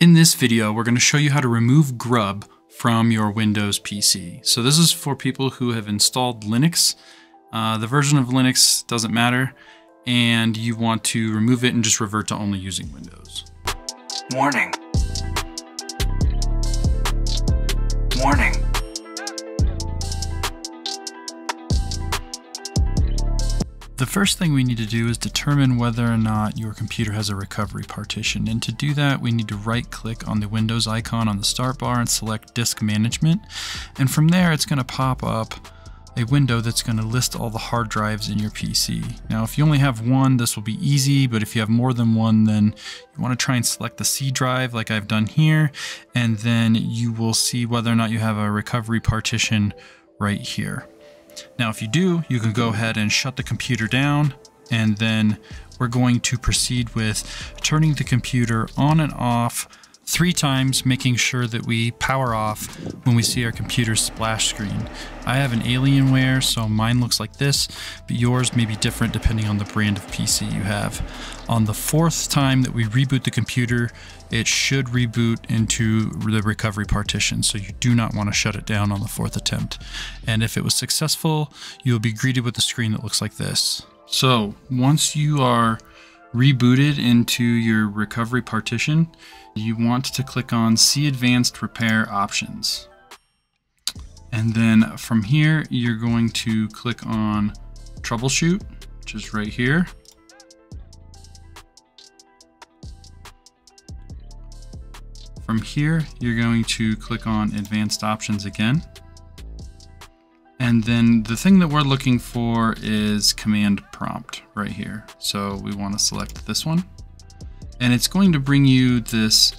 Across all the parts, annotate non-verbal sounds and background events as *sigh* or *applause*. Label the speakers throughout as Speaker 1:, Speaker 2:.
Speaker 1: In this video, we're going to show you how to remove grub from your Windows PC. So this is for people who have installed Linux. Uh, the version of Linux doesn't matter, and you want to remove it and just revert to only using Windows.
Speaker 2: Warning. Warning.
Speaker 1: The first thing we need to do is determine whether or not your computer has a recovery partition. And to do that, we need to right click on the Windows icon on the start bar and select Disk Management. And from there, it's going to pop up a window that's going to list all the hard drives in your PC. Now, if you only have one, this will be easy, but if you have more than one, then you want to try and select the C drive like I've done here, and then you will see whether or not you have a recovery partition right here. Now, if you do, you can go ahead and shut the computer down and then we're going to proceed with turning the computer on and off three times, making sure that we power off when we see our computer's splash screen. I have an Alienware, so mine looks like this, but yours may be different depending on the brand of PC you have. On the fourth time that we reboot the computer, it should reboot into the recovery partition, so you do not want to shut it down on the fourth attempt. And if it was successful, you'll be greeted with a screen that looks like this. So once you are rebooted into your recovery partition, you want to click on See Advanced Repair Options. And then from here, you're going to click on Troubleshoot, which is right here. From here, you're going to click on Advanced Options again. And then the thing that we're looking for is command prompt right here. So we want to select this one. And it's going to bring you this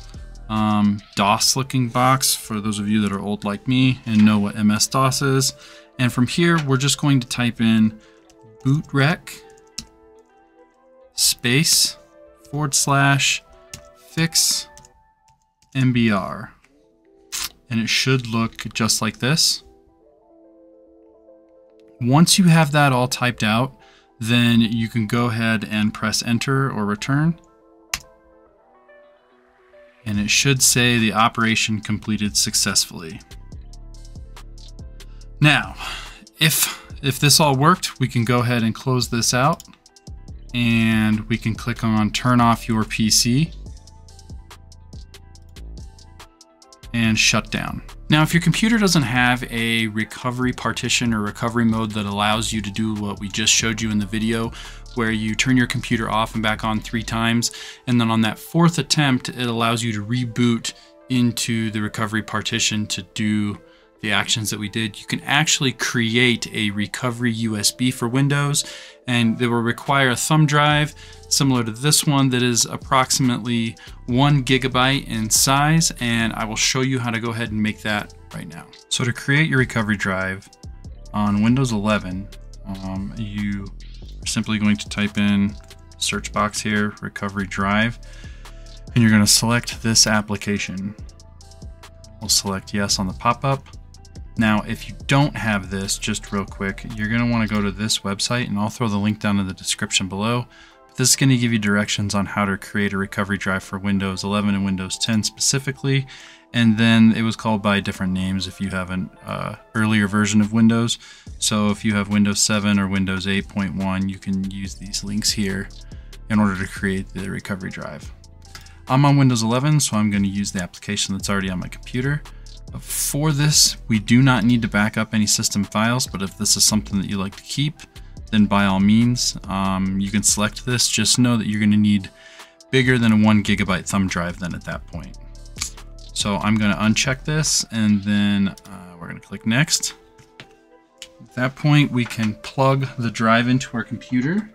Speaker 1: um, DOS looking box for those of you that are old like me and know what MS-DOS is. And from here, we're just going to type in bootrec space forward slash fix MBR. And it should look just like this. Once you have that all typed out, then you can go ahead and press enter or return. And it should say the operation completed successfully. Now, if, if this all worked, we can go ahead and close this out and we can click on turn off your PC and shut down. Now, if your computer doesn't have a recovery partition or recovery mode that allows you to do what we just showed you in the video, where you turn your computer off and back on three times, and then on that fourth attempt, it allows you to reboot into the recovery partition to do the actions that we did, you can actually create a recovery USB for Windows and it will require a thumb drive similar to this one that is approximately one gigabyte in size and I will show you how to go ahead and make that right now. So to create your recovery drive on Windows 11, um, you are simply going to type in search box here, recovery drive, and you're going to select this application. We'll select yes on the pop-up now, if you don't have this, just real quick, you're want to go to this website and I'll throw the link down in the description below. This is to give you directions on how to create a recovery drive for Windows 11 and Windows 10 specifically. And then it was called by different names if you have an uh, earlier version of Windows. So if you have Windows 7 or Windows 8.1, you can use these links here in order to create the recovery drive. I'm on Windows 11, so I'm to use the application that's already on my computer. For this, we do not need to back up any system files, but if this is something that you like to keep, then by all means, um, you can select this. Just know that you're going to need bigger than a one gigabyte thumb drive then at that point. So I'm going to uncheck this and then uh, we're going to click next. At that point, we can plug the drive into our computer.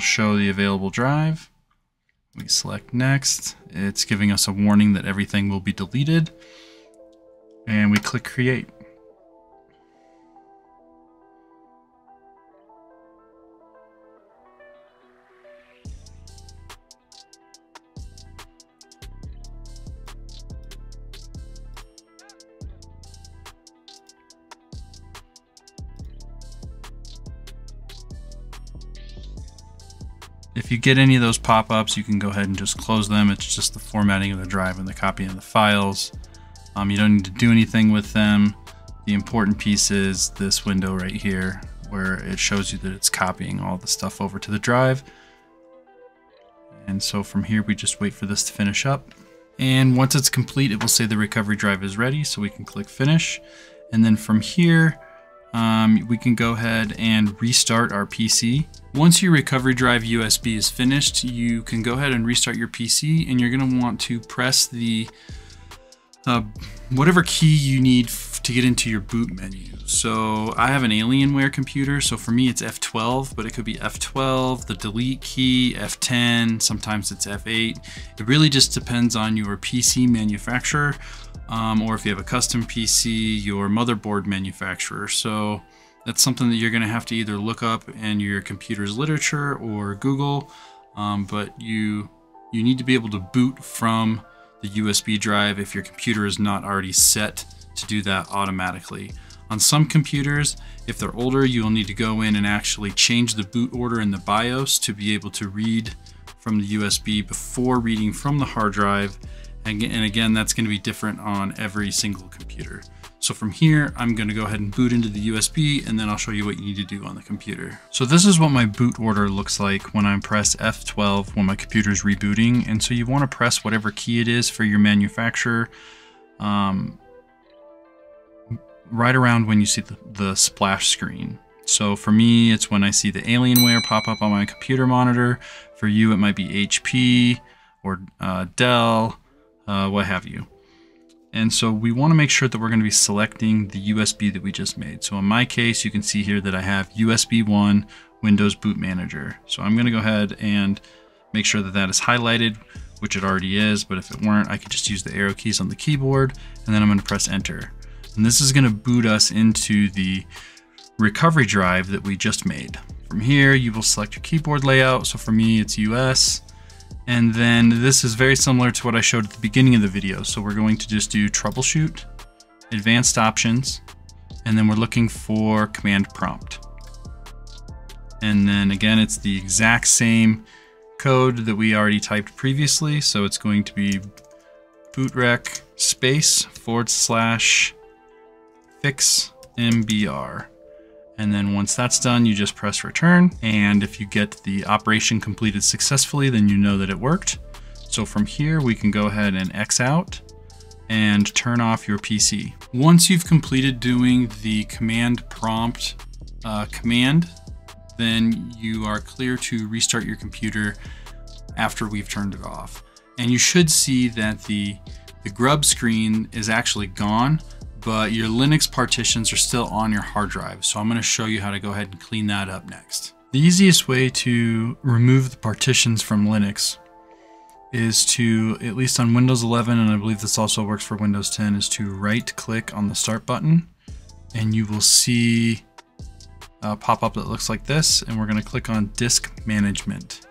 Speaker 1: Will show the available drive. We select next. It's giving us a warning that everything will be deleted. And we click create. If you get any of those pop-ups, you can go ahead and just close them. It's just the formatting of the drive and the copying of the files. Um, you don't need to do anything with them. The important piece is this window right here where it shows you that it's copying all the stuff over to the drive. And so from here, we just wait for this to finish up. And once it's complete, it will say the recovery drive is ready. So we can click finish. And then from here, um, we can go ahead and restart our PC. Once your recovery drive USB is finished, you can go ahead and restart your PC and you're gonna want to press the uh, whatever key you need to get into your boot menu. So I have an Alienware computer, so for me it's F12, but it could be F12, the delete key, F10, sometimes it's F8. It really just depends on your PC manufacturer, um, or if you have a custom PC, your motherboard manufacturer. So that's something that you're gonna have to either look up in your computer's literature or Google, um, but you, you need to be able to boot from the USB drive if your computer is not already set to do that automatically. On some computers, if they're older, you will need to go in and actually change the boot order in the BIOS to be able to read from the USB before reading from the hard drive. And again, that's going to be different on every single computer. So from here, I'm going to go ahead and boot into the USB and then I'll show you what you need to do on the computer. So this is what my boot order looks like when I press F12 when my computer is rebooting. And so you want to press whatever key it is for your manufacturer. Um, right around when you see the, the splash screen. So for me, it's when I see the Alienware pop up on my computer monitor. For you, it might be HP or uh, Dell, uh, what have you. And so we want to make sure that we're going to be selecting the USB that we just made. So in my case, you can see here that I have USB 1 Windows Boot Manager. So I'm going to go ahead and make sure that that is highlighted, which it already is. But if it weren't, I could just use the arrow keys on the keyboard and then I'm going to press enter. And this is going to boot us into the recovery drive that we just made. From here, you will select your keyboard layout. So for me, it's US. And then this is very similar to what I showed at the beginning of the video. So we're going to just do troubleshoot, advanced options, and then we're looking for command prompt. And then again, it's the exact same code that we already typed previously. So it's going to be bootrec space forward slash fix MBR. And then once that's done, you just press return. And if you get the operation completed successfully, then you know that it worked. So from here, we can go ahead and X out and turn off your PC. Once you've completed doing the command prompt uh, command, then you are clear to restart your computer after we've turned it off. And you should see that the, the grub screen is actually gone, but your Linux partitions are still on your hard drive. So I'm going to show you how to go ahead and clean that up next. The easiest way to remove the partitions from Linux is to, at least on Windows 11, and I believe this also works for Windows 10, is to right click on the start button and you will see a pop-up that looks like this and we're going to click on disk management.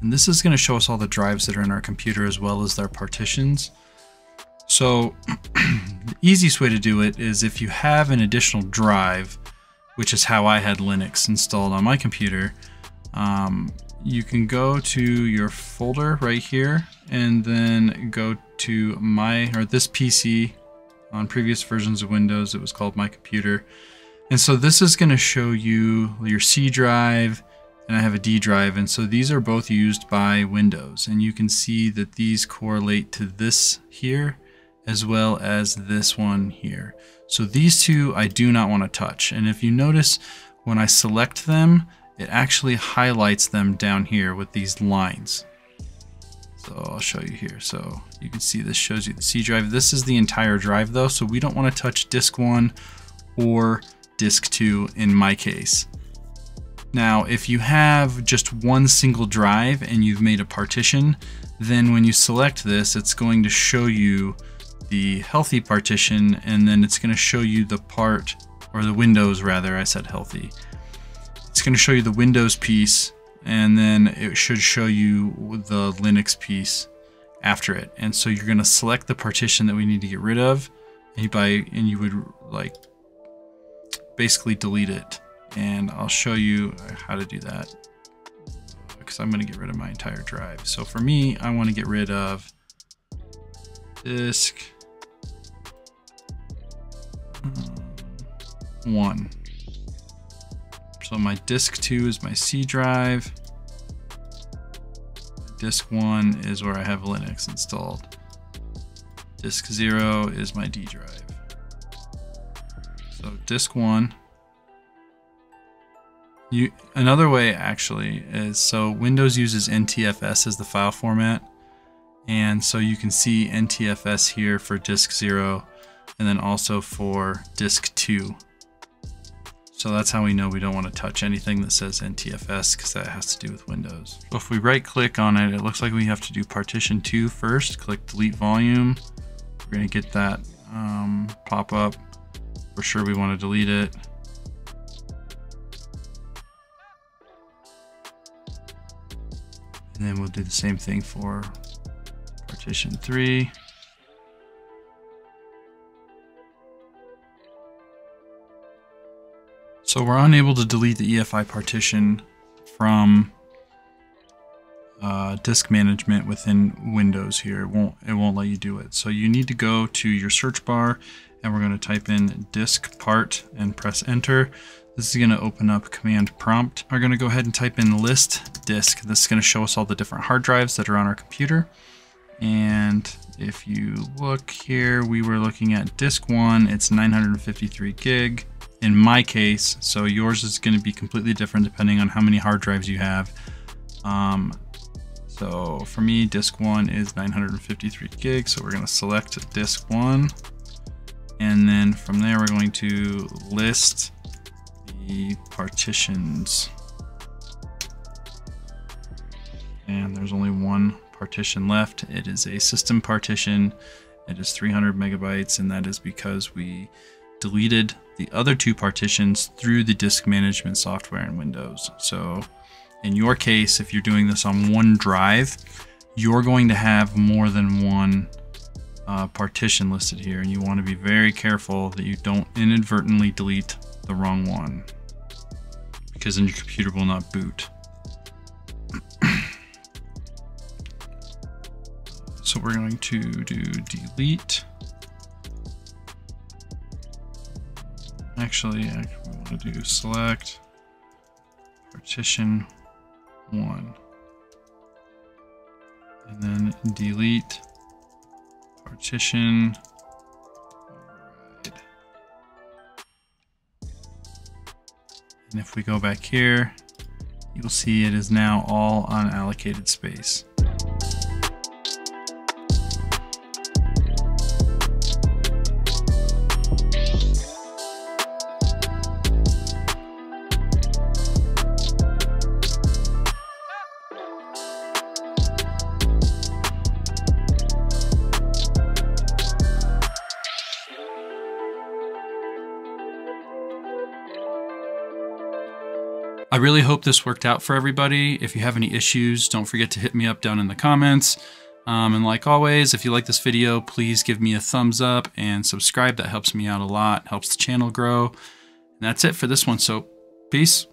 Speaker 1: And this is going to show us all the drives that are in our computer as well as their partitions. So the *clears throat* easiest way to do it is if you have an additional drive, which is how I had Linux installed on my computer, um, you can go to your folder right here and then go to my or this PC on previous versions of Windows. It was called my computer. And so this is going to show you your C drive and I have a D drive. And so these are both used by Windows. And you can see that these correlate to this here as well as this one here. So these two I do not want to touch. And if you notice when I select them, it actually highlights them down here with these lines. So I'll show you here. So you can see this shows you the C drive. This is the entire drive though, so we don't want to touch disk one or disk two in my case. Now, if you have just one single drive and you've made a partition, then when you select this, it's going to show you the healthy partition and then it's going to show you the part or the windows rather I said healthy. It's going to show you the windows piece and then it should show you the Linux piece after it. And so you're going to select the partition that we need to get rid of and you, and you would like basically delete it. And I'll show you how to do that because I'm going to get rid of my entire drive. So for me, I want to get rid of disk one. So my disk two is my C drive. Disk one is where I have Linux installed. Disk zero is my D drive. So disk one. You, another way actually is so Windows uses NTFS as the file format. And so you can see NTFS here for disk zero and then also for disk two. So that's how we know we don't want to touch anything that says NTFS because that has to do with Windows. So if we right click on it, it looks like we have to do partition 2 first. Click delete volume. We're to get that um, pop up. For sure we want to delete it. And then we'll do the same thing for partition 3. So we're unable to delete the EFI partition from uh, disk management within Windows here. It won't, it won't let you do it. So you need to go to your search bar and we're going to type in disk part and press enter. This is going to open up command prompt. We're going to go ahead and type in list disk. This is going to show us all the different hard drives that are on our computer. And if you look here, we were looking at disk one, it's 953 gig in my case, so yours is going to be completely different depending on how many hard drives you have. Um, so for me, disk one is 953 gigs, so we're going to select disk one. And then from there, we're going to list the partitions. And there's only one partition left. It is a system partition. It is 300 megabytes, and that is because we deleted the other two partitions through the disk management software in Windows. So in your case, if you're doing this on one drive, you're going to have more than one uh, partition listed here. And you want to be very careful that you don't inadvertently delete the wrong one because then your computer will not boot. *clears throat* so we're going to do delete. Actually, I want to do select. Partition one. And then delete. Partition. And if we go back here, you'll see it is now all unallocated space. I really hope this worked out for everybody. If you have any issues, don't forget to hit me up down in the comments. Um, and like always, if you like this video, please give me a thumbs up and subscribe. That helps me out a lot, helps the channel grow. And that's it for this one. So peace.